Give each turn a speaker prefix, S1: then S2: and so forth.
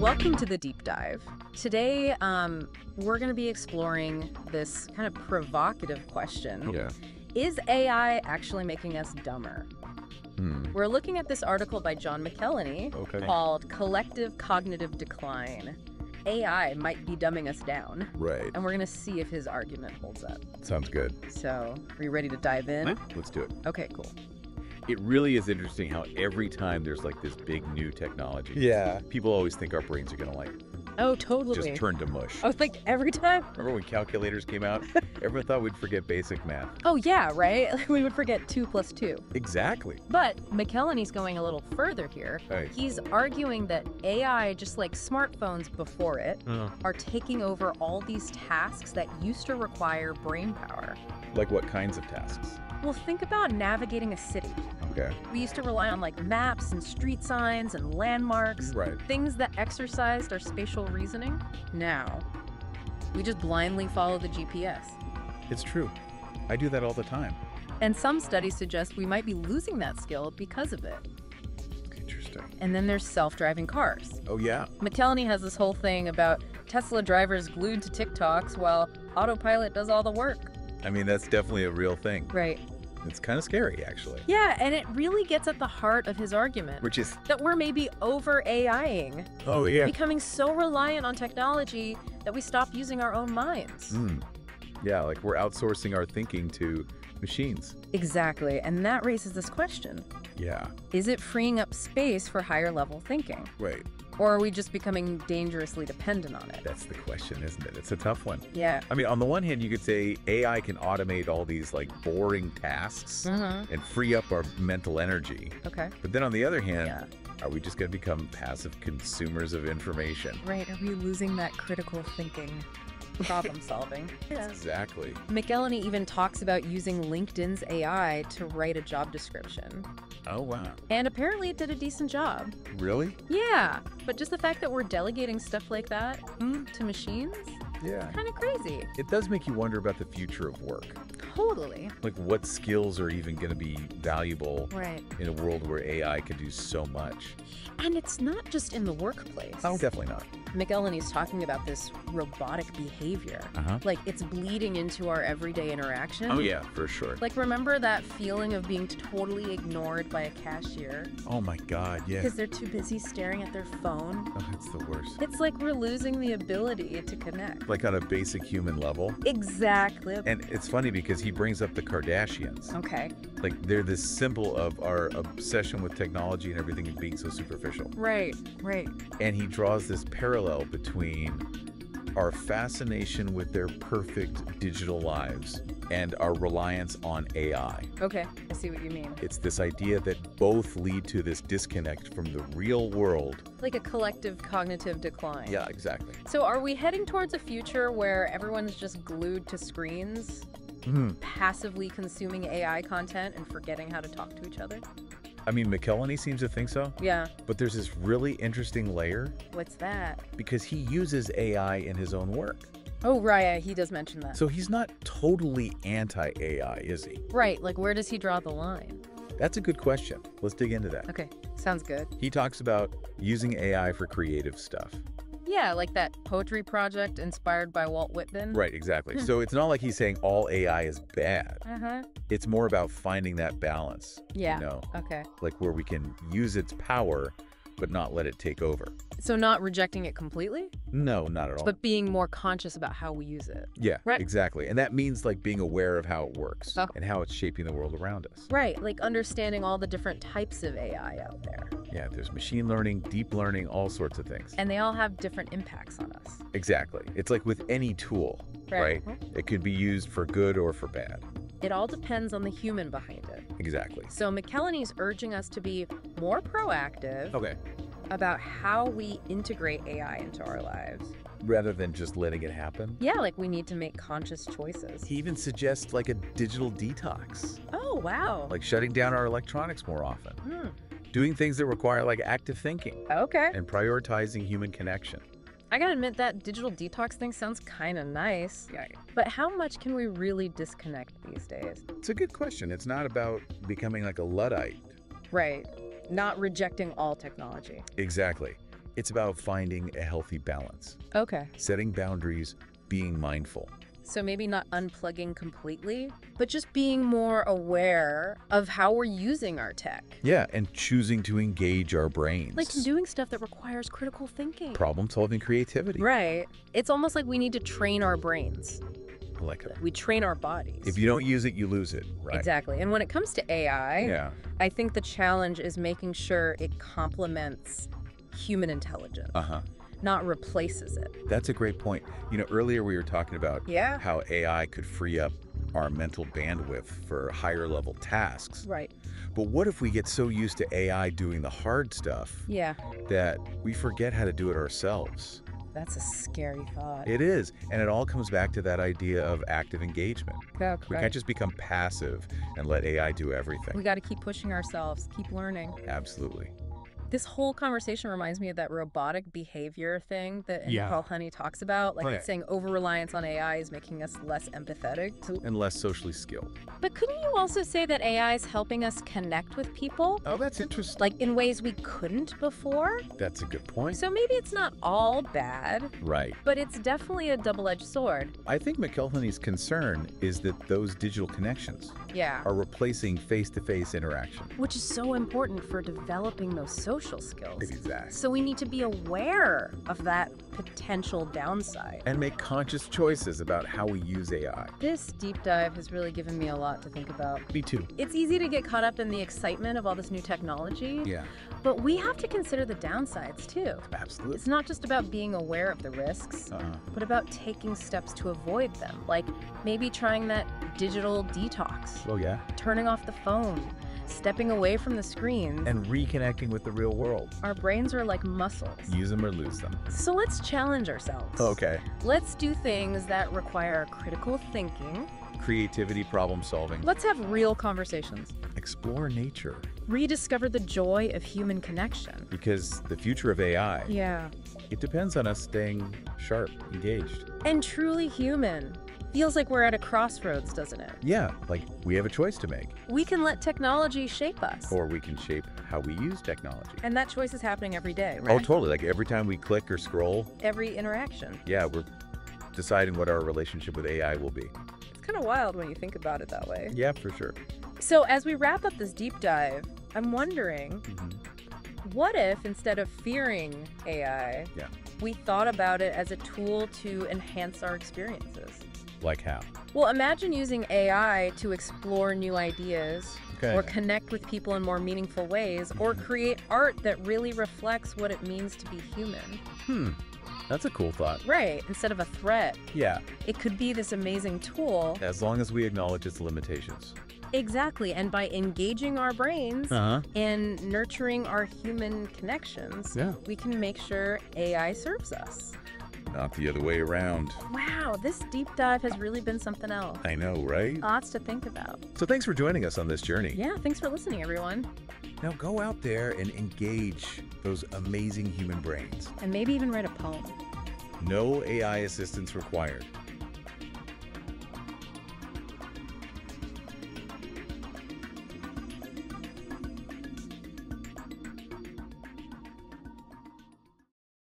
S1: Welcome to the deep dive. Today, um, we're going to be exploring this kind of provocative question
S2: Yeah.
S1: Is AI actually making us dumber?
S2: Hmm.
S1: We're looking at this article by John McElhenney
S2: Okay.
S1: called Collective Cognitive Decline. AI might be dumbing us down,
S2: Right.
S1: and we're going to see if his argument holds up.
S2: Sounds good.
S1: So, are you ready to dive in?
S2: Let's do it.
S1: Okay, cool.
S3: It really is interesting how every time there's like this big new technology,
S2: Yeah.
S3: people always think our brains are gonna like
S1: Oh, totally.
S3: just turn to mush.
S1: I was like, every time?
S3: Remember when calculators came out? Everyone thought we'd forget basic math.
S1: Oh, yeah, right? we would forget 2 plus 2.
S3: Exactly.
S1: But McElhenney's going a little further here.
S3: Right.
S1: He's arguing that AI, just like smartphones before it, are taking over all these tasks that used to require brain power.
S3: like what kinds of tasks?
S1: Well, think about navigating a city.
S3: Okay.
S1: We used to rely on like maps and street signs and landmarks,
S3: Right.
S1: things that exercised our spatial reasoning. Now, we just blindly follow the GPS.
S3: It's true. I do that all the time.
S1: And some studies suggest we might be losing that skill because of it.
S3: Interesting.
S1: And then there's self driving cars.
S3: Oh yeah.
S1: McElhenney has this whole thing about Tesla drivers glued to TikToks while autopilot does all the work.
S3: I mean that's definitely a real thing.
S1: Right.
S3: It's kind of scary actually.
S1: Yeah, and it really gets at the heart of his argument
S3: Which is
S1: that we're maybe over AIing,
S3: Oh yeah.
S1: becoming so reliant on technology that we stop using our own minds.
S3: Mm. Yeah, like we're outsourcing our thinking to machines.
S1: Exactly, and that raises this question
S3: Yeah.
S1: Is it freeing up space for higher level thinking?
S3: Right.
S1: Or are we just becoming dangerously dependent on it?
S3: That's the question, isn't it? It's a tough one.
S1: Yeah.
S3: I mean, on the one hand, you could say AI can automate all these like boring tasks
S1: Mm-hmm.
S3: and free up our mental energy.
S1: Okay.
S3: But then on the other hand,
S1: Yeah.
S3: are we just going to become passive consumers of information?
S1: Right. Are we losing that critical thinking, problem solving?
S3: Exactly.
S1: McElhenney even talks about using LinkedIn's AI to write a job description.
S3: Oh, wow.
S1: And apparently it did a decent job.
S3: Really?
S1: Yeah, but just the fact that we're delegating stuff like that
S3: Hmm.
S1: to machines,
S3: Yeah.
S1: kind of crazy.
S3: It does make you wonder about the future of work.
S1: Totally.
S3: Like, what skills are even going to be valuable
S1: Right.
S3: in a world where AI can do so much?
S1: And it's not just in the workplace.
S3: Oh, definitely not.
S1: McElhenney's talking about this robotic behavior.
S3: Uh huh.
S1: Like it's bleeding into our everyday interaction.
S3: Oh, yeah, for sure.
S1: Like remember that feeling of being totally ignored by a cashier
S3: Oh, my God. Yeah.
S1: because they're too busy staring at their phone?
S3: Oh, it's the worst.
S1: It's like we're losing the ability to connect.
S3: Like, on a basic human level.
S1: Exactly.
S3: And it's funny because he brings up the Kardashians.
S1: Okay.
S3: Like they're this symbol of our obsession with technology and everything being so superficial.
S1: Right, right.
S3: And he draws this parallel between our fascination with their perfect digital lives and our reliance on AI.
S1: Okay, I see what you mean.
S3: It's this idea that both lead to this disconnect from the real world.
S1: Like a collective cognitive decline.
S3: Yeah, exactly.
S1: So are we heading towards a future where everyone's just glued to screens,
S3: Mhm.
S1: passively consuming AI content and forgetting how to talk to each other?
S3: I mean, McElhenney seems to think so,
S1: Yeah.
S3: but there's this really interesting layer
S1: What's that?
S3: because he uses AI in his own work.
S1: Oh, right. He does mention that.
S3: So he's not totally anti AI, is he?
S1: right. Like, where does he draw the line?
S3: That's a good question. Let's dig into that.
S1: Okay. Sounds good.
S3: He talks about using AI for creative stuff.
S1: Yeah, like that poetry project inspired by Walt Whitman.
S3: Right, exactly. so it's not like he's saying all AI is bad.
S1: Uh huh.
S3: It's more about finding that balance,
S1: Yeah.
S3: you know,
S1: Okay.
S3: like where we can use its power but not let it take over.
S1: So, not rejecting it completely,
S3: No, not at all.
S1: but being more conscious about how we use it.
S3: yeah,
S1: Right.
S3: exactly. And that means like being aware of how it works
S1: Oh.
S3: and how it's shaping the world around us.
S1: Right. Like understanding all the different types of AI out there.
S3: Yeah, there's machine learning, deep learning, all sorts of things.
S1: And they all have different impacts on us.
S3: Exactly. It's like with any tool,
S1: Right.
S3: right? It could be used for good or for bad.
S1: It all depends on the human behind it.
S3: Exactly.
S1: So McElhenney's urging us to be more proactive
S3: Okay.
S1: about how we integrate AI into our lives.
S3: Rather than just letting it happen.
S1: Yeah, like we need to make conscious choices.
S3: He even suggests like a digital detox,
S1: Oh, wow.
S3: like shutting down our electronics more often,
S1: Hmm.
S3: doing things that require like active thinking
S1: Okay.
S3: and prioritizing human connection.
S1: I gotta admit that digital detox thing sounds kind of nice.
S3: Yeah.
S1: But how much can we really disconnect these days?
S3: It's a good question. It's not about becoming like a Luddite.
S1: Right. Not rejecting all technology.
S3: Exactly. It's about finding a healthy balance,
S1: Okay.
S3: setting boundaries, being mindful.
S1: So maybe not unplugging completely, but just being more aware of how we're using our tech.
S3: Yeah, and choosing to engage our brains.
S1: Like doing stuff that requires critical thinking.
S3: problem solving creativity.
S1: Right. It's almost like we need to train our brains.
S3: I like it.
S1: We train our bodies.
S3: If you don't use it, you lose it, right?
S1: Exactly. And when it comes to AI,
S3: Yeah.
S1: I think the challenge is making sure it complements human intelligence,
S3: Uh-huh.
S1: Not replaces it.
S3: That's a great point. You know, earlier we were talking about
S1: Yeah.
S3: how AI could free up our mental bandwidth for higher level tasks.
S1: Right.
S3: But what if we get so used to AI doing the hard stuff
S1: Yeah.
S3: that we forget how to do it ourselves?
S1: That's a scary thought.
S3: It is. And it all comes back to that idea of active engagement.
S1: Yeah,
S3: We can't just become passive and let AI do everything.
S1: We got to keep pushing ourselves, keep learning.
S3: Absolutely.
S1: This whole conversation reminds me of that robotic behavior thing that
S2: Yeah.
S1: Paul Honey talks about. Like
S2: Right.
S1: it's saying over reliance on AI is making us less empathetic. To...
S3: And less socially skilled.
S1: But couldn't you also say that AI is helping us connect with people?
S3: Oh, that's interesting.
S1: Like in ways we couldn't before?
S3: That's a good point.
S1: So maybe it's not all bad,
S3: Right.
S1: but it's definitely a double edged sword.
S3: I think McElhenney's concern is that those digital connections
S1: Yeah.
S3: are replacing face-to-face interaction.
S1: Which is so important for developing those social skills.
S3: Exactly.
S1: So we need to be aware of that potential downside.
S3: And make conscious choices about how we use AI.
S1: This deep dive has really given me a lot to think about.
S3: Me too.
S1: It's easy to get caught up in the excitement of all this new technology,
S3: Yeah,
S1: but we have to consider the downsides too.
S3: absolutely.
S1: It's not just about being aware of the risks,
S3: Uh-huh.
S1: but about taking steps to avoid them, like maybe trying that digital detox,
S3: Oh, yeah.
S1: turning off the phone, stepping away from the screens.
S3: And reconnecting with the real world.
S1: Our brains are like muscles.
S3: Use them or lose them.
S1: So let's challenge ourselves.
S3: Okay.
S1: Let's do things that require critical thinking.
S3: Creativity, problem solving.
S1: Let's have real conversations.
S3: Explore nature.
S1: Rediscover the joy of human connection.
S3: Because the future of AI,
S1: Yeah.
S3: it depends on us staying sharp, engaged.
S1: And truly human. Feels like we're at a crossroads, doesn't it?
S3: Yeah, like we have a choice to make.
S1: We can let technology shape us.
S3: Or we can shape how we use technology.
S1: And that choice is happening every day, right?
S3: Oh, totally. Like every time we click or scroll,
S1: Every interaction.
S3: yeah, we're deciding what our relationship with AI will be.
S1: It's kind of wild when you think about it that way.
S3: Yeah, for sure.
S1: So, as we wrap up this deep dive, I'm wondering
S3: Mhm.
S1: what if instead of fearing AI,
S3: Yeah.
S1: we thought about it as a tool to enhance our experiences?
S3: Like how?
S1: Well, imagine using AI to explore new ideas
S3: Okay.
S1: or connect with people in more meaningful ways or create art that really reflects what it means to be human.
S3: Hmm. That's a cool thought.
S1: Right, instead of a threat.
S3: Yeah,
S1: It could be this amazing tool.
S3: as long as we acknowledge its limitations.
S1: Exactly, and by engaging our brains
S3: Uh-huh.
S1: and nurturing our human connections,
S3: Yeah.
S1: we can make sure AI serves us.
S3: Not the other way around.
S1: Wow, this deep dive has really been something else.
S3: I know, right?
S1: Lots to think about.
S3: So thanks for joining us on this journey.
S1: Yeah, thanks for listening, everyone.
S3: Now go out there and engage those amazing human brains.
S1: And maybe even write a poem.
S3: No AI assistance required.